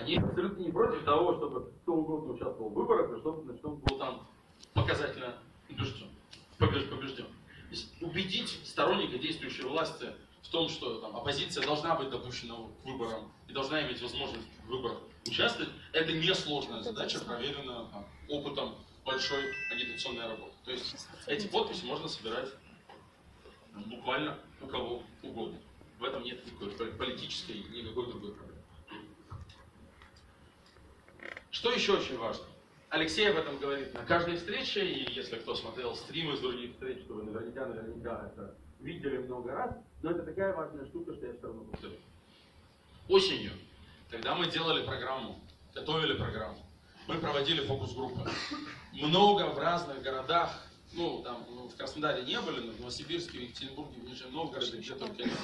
Они абсолютно не против того, чтобы кто угодно участвовал в выборах, и чтобы значит, он был там показательно убежден, побежден. То есть убедить сторонника действующей власти в том, что там, оппозиция должна быть допущена к выборам и должна иметь возможность в выборах участвовать, это несложная задача, проверенная там, опытом большой агитационной работы. То есть эти подписи можно собирать буквально у кого угодно. В этом нет никакой политической никакой другой проблемы. Что еще очень важно? Алексей об этом говорит на каждой встрече, и если кто смотрел стримы с других встреч, то вы наверняка, наверняка это видели много раз, но это такая важная штука, что я все равно повторю. Осенью, когда мы делали программу, готовили программу, мы проводили фокус-группы. Много в разных городах, ну, там, ну, в Краснодаре не были, но в Новосибирске, в Екатеринбурге, в Нижнем Новгороде, где только нет.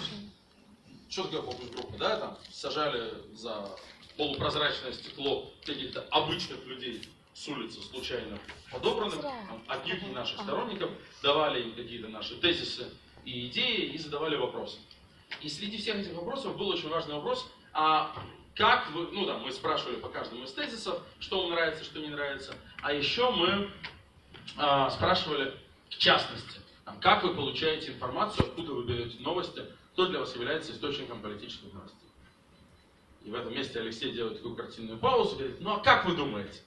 Что такое фокус-группа, да, там, сажали за полупрозрачное стекло каких-то обычных людей с улицы, случайно подобранных, отнюдь не наших сторонников, давали им какие-то наши тезисы и идеи и задавали вопросы. И среди всех этих вопросов был очень важный вопрос, а как вы, ну да, мы спрашивали по каждому из тезисов, что вам нравится, что не нравится, а еще мы а, спрашивали в частности, там, как вы получаете информацию, откуда вы берете новости, кто для вас является источником политических новостей. И в этом месте Алексей делает такую картинную паузу, говорит, ну а как вы думаете?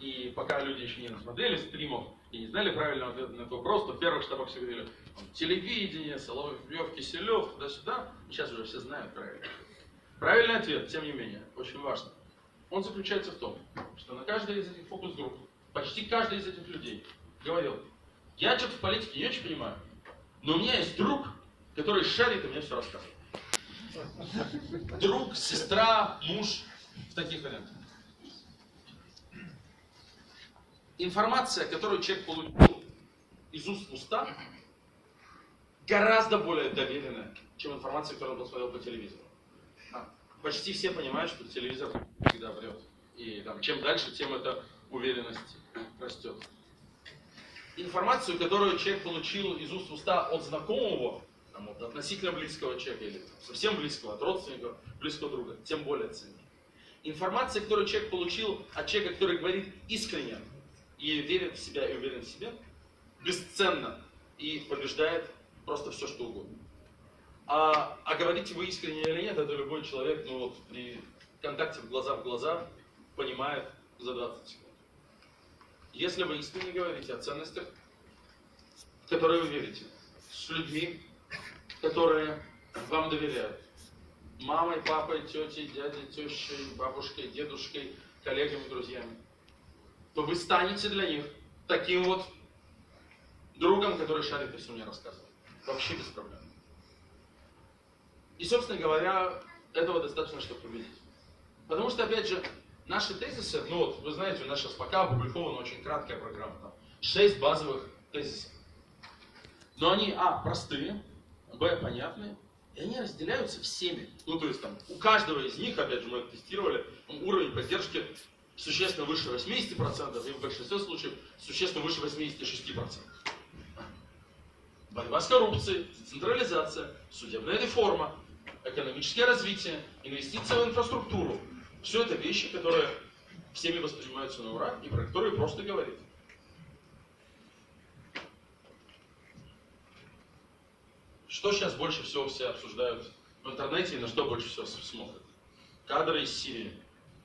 И пока люди еще не насмотрели стримов и не знали правильного ответа на этот вопрос, то в первых штабах все говорили, телевидение, Соловьев, Киселев, туда-сюда. Сейчас уже все знают правильно. Правильный ответ, тем не менее, очень важно. Он заключается в том, что на каждой из этих фокус-групп, почти каждый из этих людей говорил, я что-то в политике не очень понимаю, но у меня есть друг, который шарит и мне все рассказывает. Друг, сестра, муж в таких вариантах. Информация, которую человек получил из уст в уста, гораздо более доверенная, чем информация, которую он посмотрел по телевизору. А, почти все понимают, что телевизор всегда врет. И там, чем дальше, тем эта уверенность растет. Информацию, которую человек получил из уст в уста от знакомого, от относительно близкого человека или совсем близкого, от родственника, близкого друга, тем более ценнее. Информация, которую человек получил от человека, который говорит искренне и верит в себя и уверен в себе, бесценна и побеждает просто все, что угодно. А, а говорите вы искренне или нет, это любой человек, ну вот при контакте в глаза в глаза понимает за 20 секунд. Если вы искренне говорите о ценностях, в которые вы верите, с людьми, которые вам доверяют. Мамой, папой, тетей, дядей, тещей, бабушкой, дедушкой, коллегами, друзьями. То вы станете для них таким вот другом, который шарит и все мне рассказывает. Вообще без проблем. И, собственно говоря, этого достаточно, чтобы победить. Потому что, опять же, наши тезисы, ну вот, вы знаете, у нас сейчас пока опубликована очень краткая программа, там, 6 базовых тезисов. Но они, а, простые, Б понятные, и они разделяются всеми. Ну, то есть там у каждого из них, опять же, мы это тестировали, уровень поддержки существенно выше 80%, и в большинстве случаев существенно выше 86%. Борьба с коррупцией, децентрализация, судебная реформа, экономическое развитие, инвестиция в инфраструктуру. Все это вещи, которые всеми воспринимаются на ура и про которые просто говорить. Что сейчас больше всего все обсуждают в интернете и на что больше всего смотрят? Кадры из Сирии.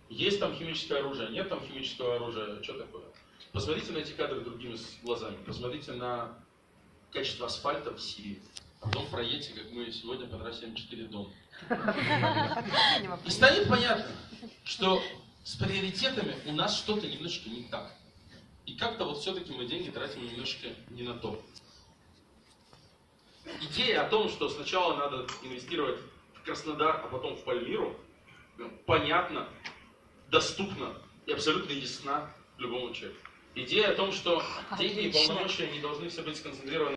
Есть там химическое оружие, нет там химического оружия, что такое? Посмотрите на эти кадры другими глазами. Посмотрите на качество асфальта в Сирии. Потом проедьте, как мы сегодня по трассе М4 дом. И станет понятно, что с приоритетами у нас что-то немножечко не так. И как-то вот все-таки мы деньги тратим немножко не на то идея о том, что сначала надо инвестировать в Краснодар, а потом в Пальмиру, понятна, доступна и абсолютно ясна любому человеку. Идея о том, что деньги и полномочия не должны все быть сконцентрированы